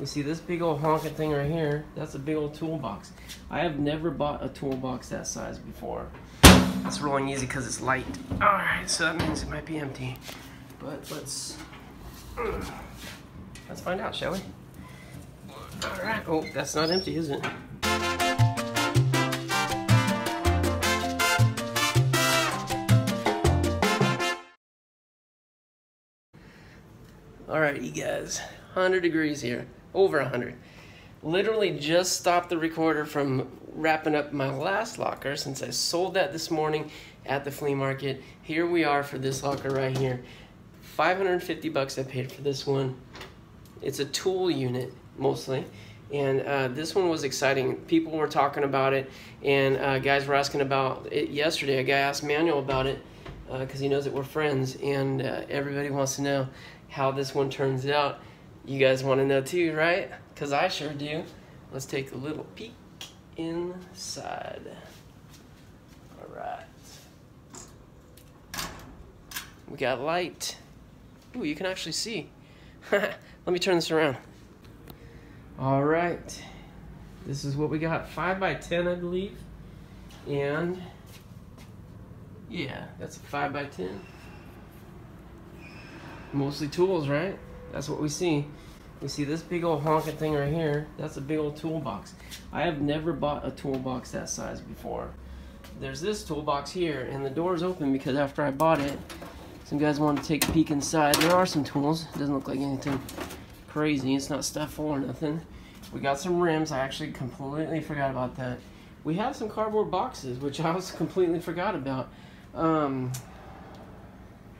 You see this big old honking thing right here? That's a big old toolbox. I have never bought a toolbox that size before. It's rolling easy because it's light. All right, so that means it might be empty. But let's uh, let's find out, shall we? All right. Oh, that's not empty, is it? All right, you guys, 100 degrees here, over 100. Literally just stopped the recorder from wrapping up my last locker since I sold that this morning at the flea market. Here we are for this locker right here. 550 bucks I paid for this one. It's a tool unit mostly. And uh, this one was exciting. People were talking about it, and uh, guys were asking about it yesterday. A guy asked Manuel about it because uh, he knows that we're friends, and uh, everybody wants to know how this one turns out. You guys want to know too, right? Because I sure do. Let's take a little peek inside. All right. We got light. Ooh, you can actually see. Let me turn this around. All right. This is what we got. 5 by 10 I believe. And yeah, that's a 5 by 10 Mostly tools, right? That's what we see. We see this big old honking thing right here. That's a big old toolbox. I have never bought a toolbox that size before. There's this toolbox here, and the door's open because after I bought it, some guys wanted to take a peek inside. There are some tools. It doesn't look like anything crazy. It's not stuff full or nothing. We got some rims. I actually completely forgot about that. We have some cardboard boxes, which I was completely forgot about. Um,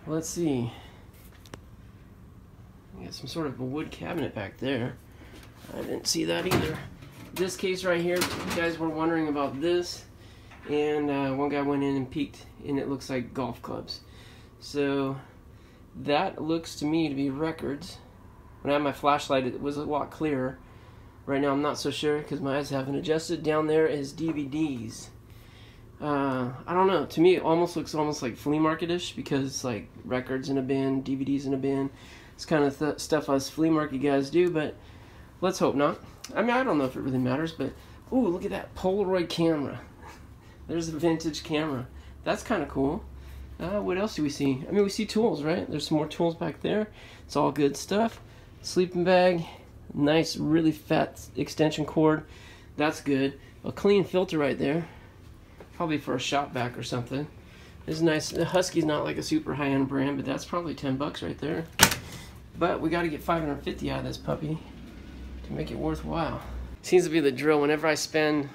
let's see. Got some sort of a wood cabinet back there. I didn't see that either. This case right here, you guys were wondering about this. And uh, one guy went in and peeked, and it looks like golf clubs. So that looks to me to be records. When I had my flashlight, it was a lot clearer. Right now, I'm not so sure because my eyes haven't adjusted. Down there is DVDs. Uh, I don't know. To me, it almost looks almost like flea marketish because like records in a bin, DVDs in a bin. It's kind of th stuff us flea market guys do, but let's hope not. I mean, I don't know if it really matters, but ooh, look at that Polaroid camera. There's a vintage camera. That's kind of cool. Uh, what else do we see? I mean, we see tools, right? There's some more tools back there. It's all good stuff. Sleeping bag, nice, really fat extension cord. That's good. A clean filter right there. Probably for a shop vac or something. This is nice. The Husky's not like a super high-end brand, but that's probably 10 bucks right there. But we got to get 550 out of this puppy to make it worthwhile. Seems to be the drill. Whenever I spend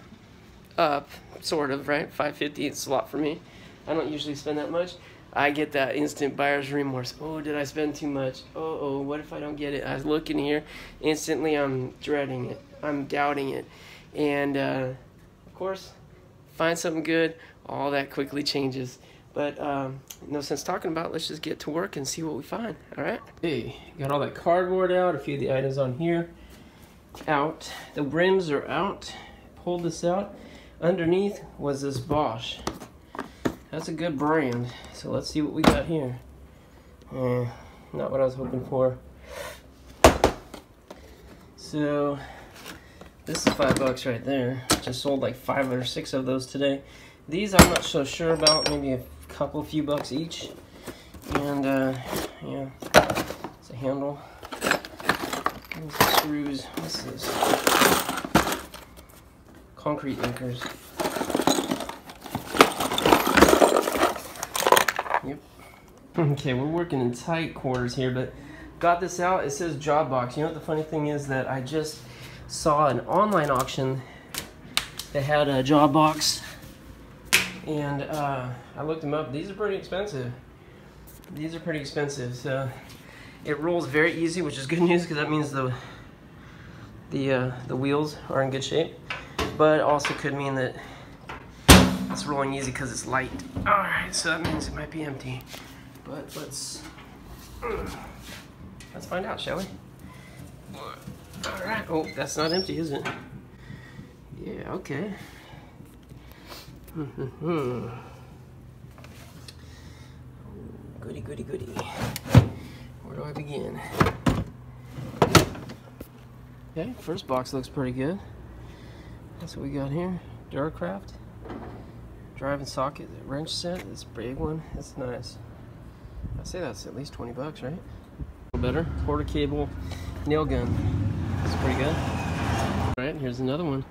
up, sort of, right? 550, it's a lot for me. I don't usually spend that much. I get that instant buyer's remorse. Oh, did I spend too much? Oh, oh, what if I don't get it? I look in here, instantly I'm dreading it. I'm doubting it. And, uh, of course, find something good, all that quickly changes. But um, no sense talking about. Let's just get to work and see what we find. All right. Hey, got all that cardboard out. A few of the items on here out. The rims are out. Pulled this out. Underneath was this Bosch. That's a good brand. So let's see what we got here. Uh, not what I was hoping for. So this is five bucks right there. Just sold like five or six of those today. These I'm not so sure about. Maybe couple few bucks each. And uh, yeah, it's a handle. screws. What's this? Concrete anchors. Yep. Okay, we're working in tight quarters here, but got this out. It says job box. You know what the funny thing is that I just saw an online auction that had a job box and uh, I looked them up. These are pretty expensive. These are pretty expensive. So it rolls very easy, which is good news because that means the the uh, the wheels are in good shape. But also could mean that it's rolling easy because it's light. All right, so that means it might be empty. But let's let's find out, shall we? All right. Oh, that's not empty, is it? Yeah. Okay. Hmm, hmm, hmm. Goody, goody. Where do I begin? Okay, first box looks pretty good. That's what we got here. Duracraft. Driving socket wrench set. This big one. It's nice. I say that's at least 20 bucks, right? A little better. Porter-Cable nail gun. That's pretty good. Alright, here's another one.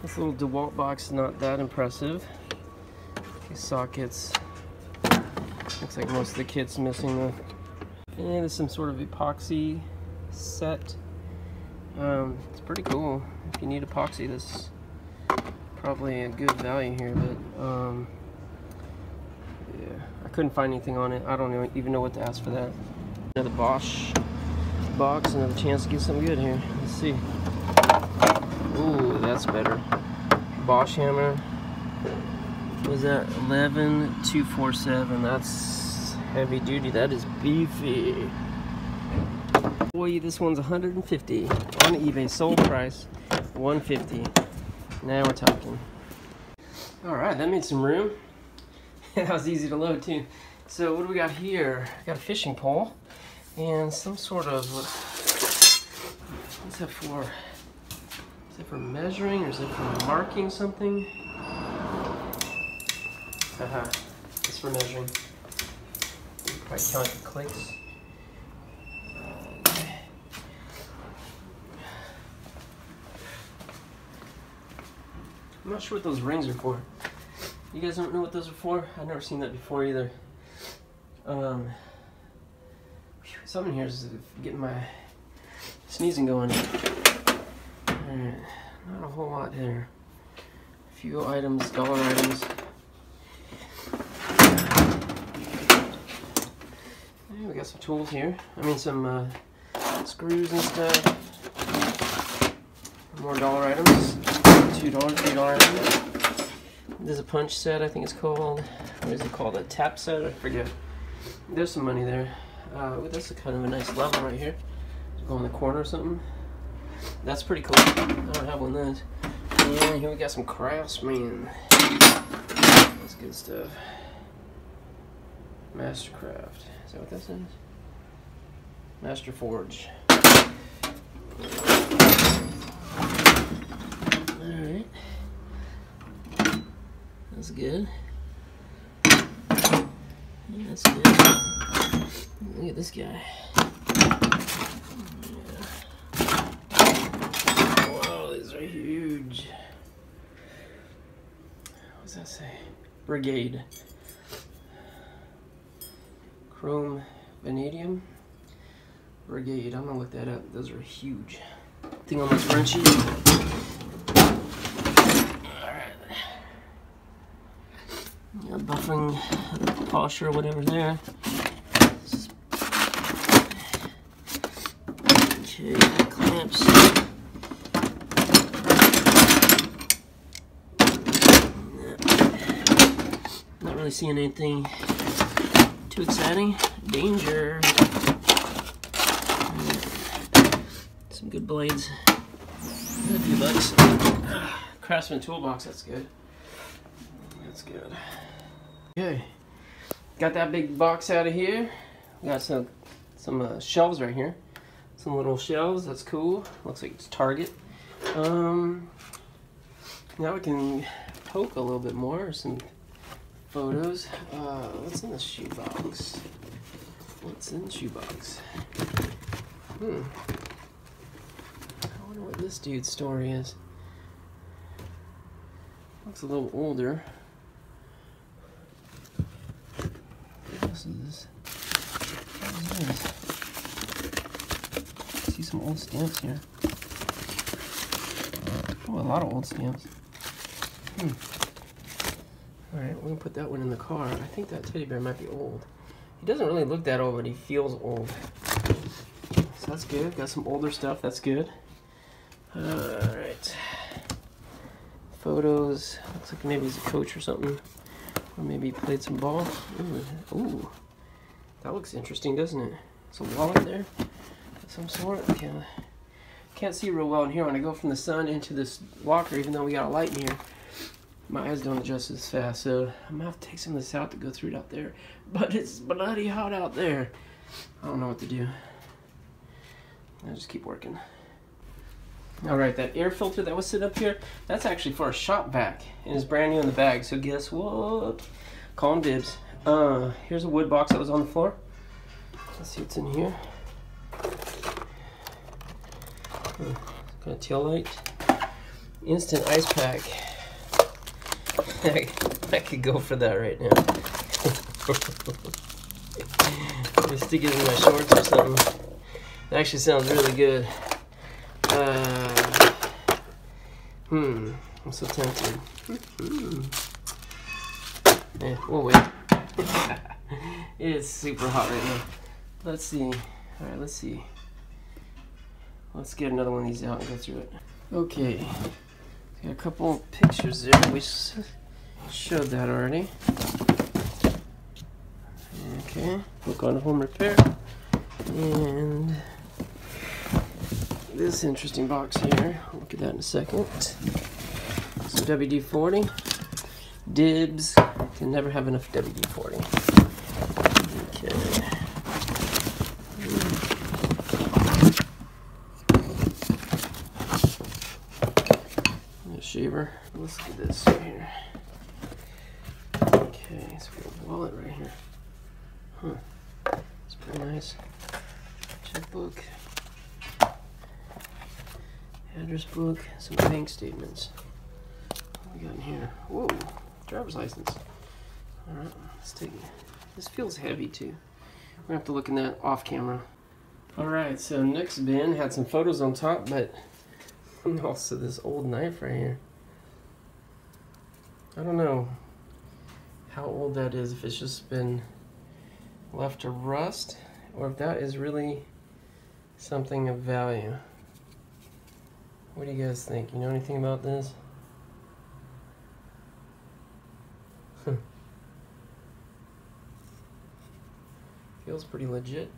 This little DeWalt box is not that impressive. These sockets. Looks like most of the kit's missing the. And there's some sort of epoxy set. Um, it's pretty cool. If you need epoxy, this is probably a good value here, but um, yeah, I couldn't find anything on it. I don't even know what to ask for that. Another Bosch box, another chance to get something good here. Let's see. Ooh, that's better. Bosch hammer. Was that 11247? That's heavy duty. That is beefy. Boy, this one's 150 on eBay. Sold price 150. Now we're talking. All right, that made some room. that was easy to load too. So what do we got here? got a fishing pole and some sort of what's that for? Is that for measuring or is it for marking something? Uh -huh. It's for measuring. Probably count the clicks. I'm not sure what those rings are for. You guys don't know what those are for? I've never seen that before either. Um, something here is getting my sneezing going. Right, not a whole lot here. A few items, dollar items. Yeah, we got some tools here. I mean some uh, screws and stuff. More dollar items two dollars, three dollars. There's a punch set, I think it's called. What is it called? A tap set? I forget. There's some money there. Uh, that's a kind of a nice level right here. Go in the corner or something. That's pretty cool. I don't have one of those. And here we got some Craftsman. That's good stuff. Mastercraft. Is that what this is? Master Forge. Alright. That's good. That's good. Look at this guy. These are huge. What does that say? Brigade. Chrome vanadium. Brigade. I'm gonna look that up. Those are huge. Thing on my spreadsheet. buffing polisher or whatever there. Okay, clamps. Not really seeing anything too exciting. Danger. Some good blades. A few bucks. Craftsman toolbox, that's good. That's good. Okay, got that big box out of here. Got some some uh, shelves right here. Some little shelves. That's cool. Looks like it's Target. Um, now we can poke a little bit more. Some photos. Uh, what's in the shoebox? What's in the shoebox? Hmm. I wonder what this dude's story is. Looks a little older. is what is this? see some old stamps here. Oh, a lot of old stamps. Hmm. Alright, we're gonna put that one in the car. I think that teddy bear might be old. He doesn't really look that old, but he feels old. So that's good. Got some older stuff. That's good. Alright. Photos. Looks like maybe he's a coach or something. Or maybe he played some ball. Ooh, ooh. That looks interesting, doesn't it? It's a wallet there of some sort. Can't, can't see real well in here when I go from the sun into this locker, even though we got a light in here. My eyes don't adjust as fast, so I'm gonna have to take some of this out to go through it out there. But it's bloody hot out there. I don't know what to do. I'll just keep working. All right, that air filter that was sitting up here, that's actually for a shop vac and it's brand new in the bag. So guess what? Call dibs. Uh, here's a wood box that was on the floor. Let's see what's in here. Got a tail light. Instant ice pack. I could go for that right now. Just stick it in my shorts or something. It actually sounds really good. Uh, hmm, I'm so tempted. Yeah, we'll wait. it's super hot right now. Let's see. Alright, let's see. Let's get another one of these out and go through it. Okay. Got a couple pictures there. We showed that already. Okay. Look on home repair. And this interesting box here. I'll look at that in a second. Some WD-40. Dibs. Can never have enough WD-40. Okay. shaver. Let's get this right here. Okay, we got a wallet right here. Huh. It's pretty nice. Checkbook. Address book. Some bank statements. What we got in here? Whoa. Driver's license. Alright, let's take it. This feels heavy too. We're gonna have to look in that off camera. Alright, so next bin had some photos on top, but also this old knife right here. I don't know how old that is, if it's just been left to rust, or if that is really something of value. What do you guys think? You know anything about this? Feels pretty legit.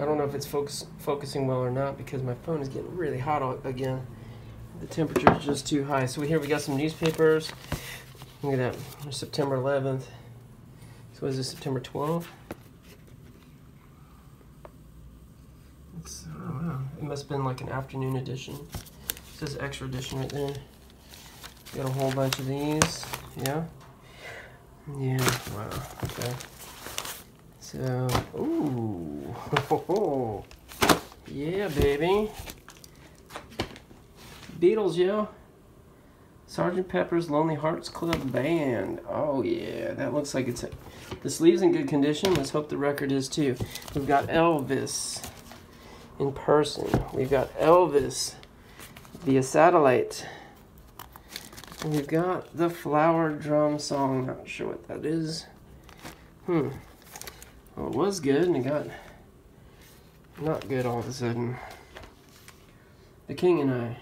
I don't know if it's focus, focusing well or not because my phone is getting really hot again. The temperature is just too high. So here we got some newspapers. Look at that, September 11th. So is this September 12th? It's, oh wow, it must have been like an afternoon edition. It says extra edition right there. Got a whole bunch of these, yeah? Yeah, wow, okay. So, ooh, yeah, baby. Beatles, yo. Sergeant Pepper's Lonely Hearts Club Band. Oh yeah, that looks like it's a, the sleeve's in good condition. Let's hope the record is too. We've got Elvis in person. We've got Elvis via satellite. And we've got the Flower Drum Song. Not sure what that is. Hmm. Well, it was good, and it got not good all of a sudden. The King and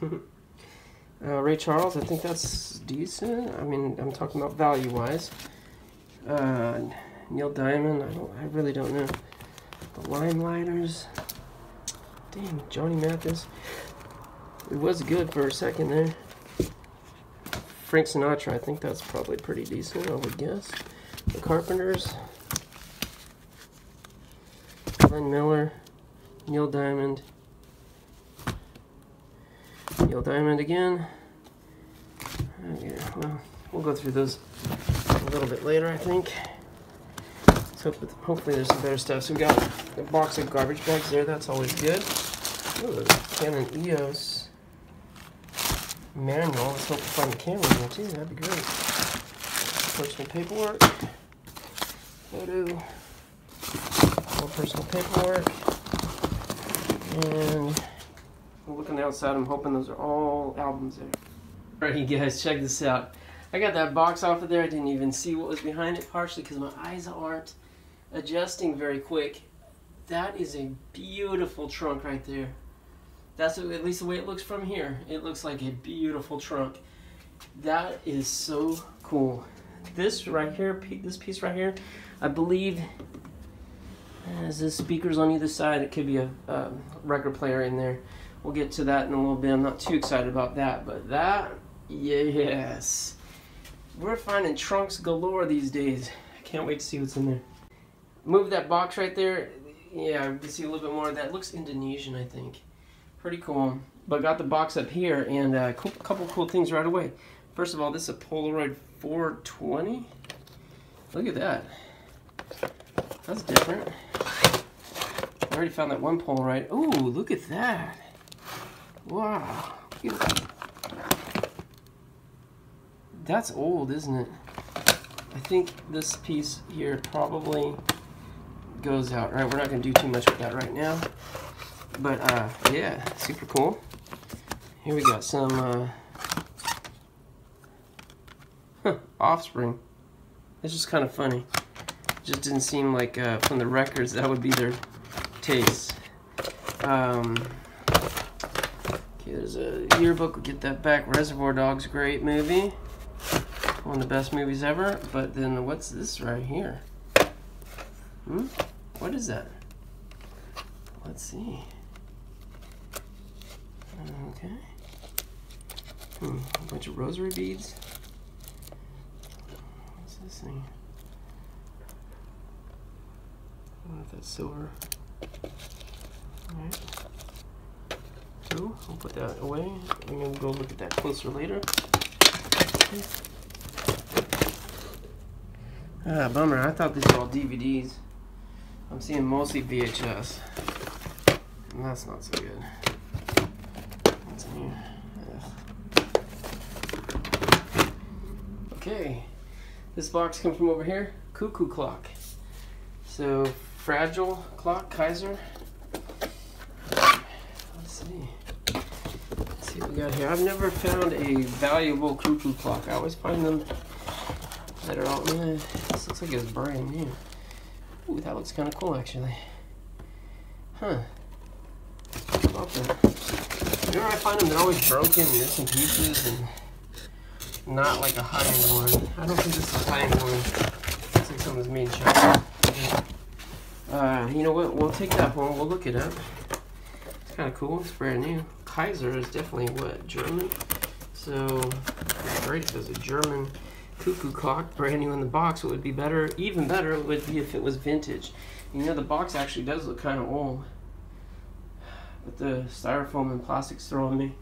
I. uh, Ray Charles, I think that's decent. I mean, I'm talking about value-wise. Uh, Neil Diamond, I don't, I really don't know. The Limeliters. Dang, Johnny Mathis. It was good for a second there. Frank Sinatra, I think that's probably pretty decent, I would guess. The Carpenters. Glenn Miller. Neil Diamond. Neil Diamond again. Okay, well, we'll go through those a little bit later, I think. So hopefully there's some better stuff. So we got a box of garbage bags there. That's always good. Ooh, Canon EOS manual. Let's hope we find the camera in there too. That'd be great. Personal paperwork. Photo. More personal paperwork. And look on the outside. I'm hoping those are all albums there. Alright, you guys, check this out. I got that box off of there. I didn't even see what was behind it, partially because my eyes aren't adjusting very quick. That is a beautiful trunk right there. That's at least the way it looks from here. It looks like a beautiful trunk. That is so cool. This right here, this piece right here, I believe has the speakers on either side. It could be a, a record player in there. We'll get to that in a little bit. I'm not too excited about that, but that, yes. We're finding trunks galore these days. I can't wait to see what's in there. Move that box right there yeah, we can see a little bit more of that. Looks Indonesian, I think. Pretty cool. But got the box up here and a uh, couple cool things right away. First of all, this is a Polaroid 420. Look at that. That's different. I already found that one Polaroid. Ooh, look at that. Wow. That. That's old, isn't it? I think this piece here probably goes out. Right, we're not going to do too much with that right now. But, uh, yeah, super cool. Here we got some, uh, huh, Offspring. It's just kind of funny. Just didn't seem like, uh, from the records, that would be their taste. Um, there's a yearbook. We'll get that back. Reservoir Dogs, great movie. One of the best movies ever. But then what's this right here? Hmm? What is that? Let's see. Okay. Hmm, a bunch of rosary beads. What's this thing? I don't if that's silver. Alright. Cool, we'll put that away. We're gonna go look at that closer later. Ah, bummer. I thought these were all DVDs. I'm seeing mostly VHS. And that's not so good. What's in here? Okay. This box comes from over here. Cuckoo clock. So, fragile clock, Kaiser. Let's see. Let's see what we got here. I've never found a valuable cuckoo clock. I always find them that are all, eh, this looks like it's brand new. Ooh, that looks kind of cool, actually. Huh. Okay. Whenever I find them, they're always broken, and missing pieces, and not like a high-end one. I don't think this is a high-end one. Looks like something's made in China. Uh, you know what? We'll take that home. We'll look it up. It's kind of cool. It's brand new. Kaiser is definitely what German. So great if it's a German cuckoo clock, brand new in the box. What would be better, even better, would be if it was vintage. You know, the box actually does look kind of old. But the styrofoam and plastic's throwing me.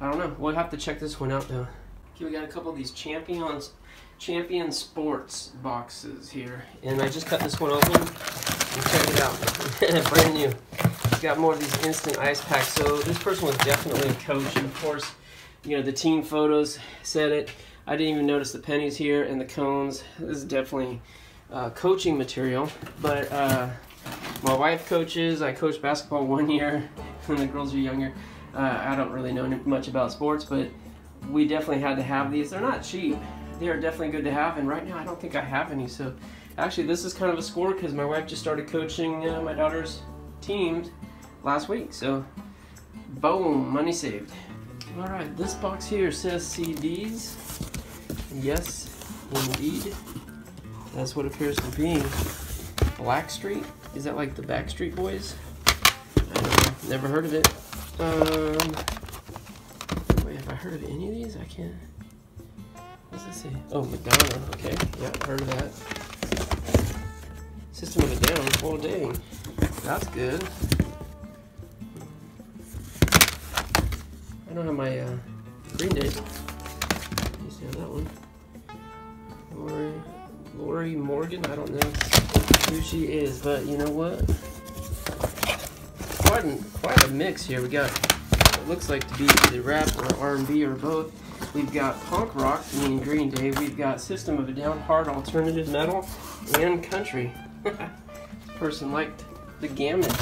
I don't know. We'll have to check this one out though. Okay, we got a couple of these Champions Champion Sports boxes here. And I just cut this one open and check it out. brand new. Got more of these instant ice packs. So this person was definitely a coach. And of course, you know, the team photos said it. I didn't even notice the pennies here and the cones. This is definitely uh, coaching material. But uh, my wife coaches. I coached basketball one year when the girls were younger. Uh, I don't really know much about sports, but we definitely had to have these. They're not cheap. They are definitely good to have, and right now I don't think I have any. So actually, this is kind of a score because my wife just started coaching uh, my daughter's teams last week. So boom, money saved. All right, this box here says CDs. Yes, indeed. That's what appears to be. Blackstreet? Is that like the Backstreet Boys? Never heard of it. Um, wait, have I heard of any of these? I can't. What's this say? Oh, Madonna. Okay, yeah, heard of that. System of a Down. Well, dang. That's good. Don't have my uh, Green Day. You see that one? Lorrie, Lorrie Morgan. I don't know who she is, but you know what? Quite, an, quite a mix here. We got it looks like to be either rap or R&B or both. We've got punk rock, meaning Green Day. We've got System of a Down, hard alternative metal, and country. Person liked the gamut.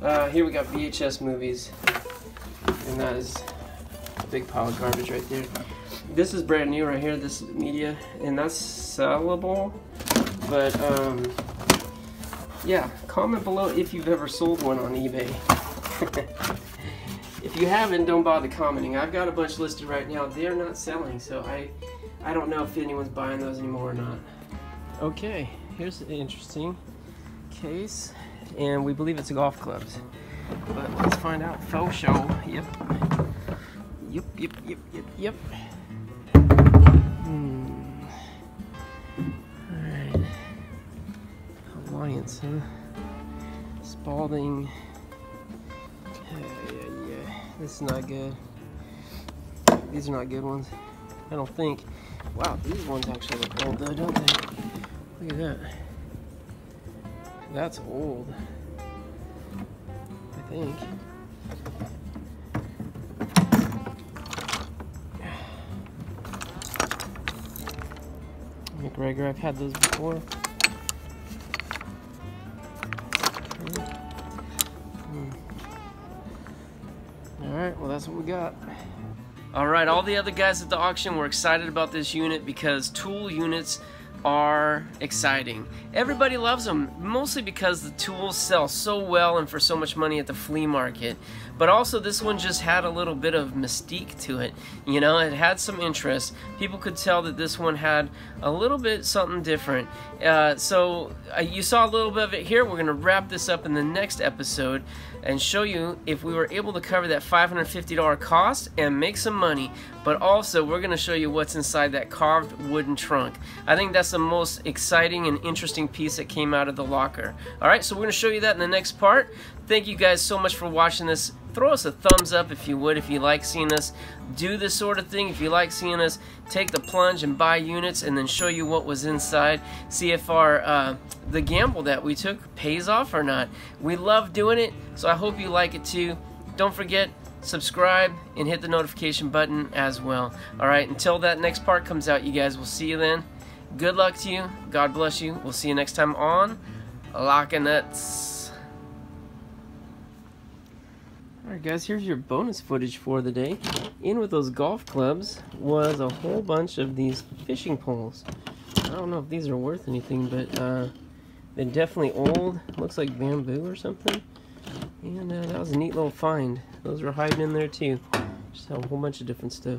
Uh, here we got VHS movies, and that is big pile of garbage right there. This is brand new right here, this is media, and that's sellable. But, um, yeah, comment below if you've ever sold one on eBay. if you haven't, don't bother commenting. I've got a bunch listed right now. They're not selling, so I, I don't know if anyone's buying those anymore or not. Okay, here's an interesting case, and we believe it's a golf clubs. But let's find out. Faux show. Yep. Yep, yep, yep, yep, yep. Hmm. Alright. Alliance, huh? Spalding. Yeah, yeah, yeah. This is not good. These are not good ones. I don't think. Wow, these ones actually look old though, don't they? Look at that. That's old. I think. MacGregor, I've had those before. Hmm. Hmm. Alright, well that's what we got. Alright, all the other guys at the auction were excited about this unit because tool units are exciting. Everybody loves them, mostly because the tools sell so well and for so much money at the flea market. But also this one just had a little bit of mystique to it. You know, it had some interest. People could tell that this one had a little bit something different. Uh, so uh, you saw a little bit of it here. We're going to wrap this up in the next episode and show you if we were able to cover that $550 cost and make some money. But also, we're to show you what's inside that carved wooden trunk. I think that's the most exciting and interesting piece that came out of the locker. Alright, so we're to show you that in the next part. Thank you guys so much for watching this. Throw us a thumbs up if you would, if you like seeing us do this sort of thing. If you like seeing us take the plunge and buy units and then show you what was inside. See if our uh, the gamble that we took pays off or not. We love doing it, so I hope you like it too. Don't forget, subscribe and hit the notification button as well. Alright, until that next part comes out, you guys, we'll see you then. Good luck to you. God bless you. We'll see you next time on Locker Nuts. Alright guys, here's your bonus footage for the day. In with those golf clubs was a whole bunch of these fishing poles. I don't know if these are worth anything, but uh, they're definitely old. Looks like bamboo or something. And uh, that was a neat little find. Those were hiding in there too. Just a whole bunch of different stuff.